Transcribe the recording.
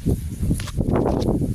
ハハハハ。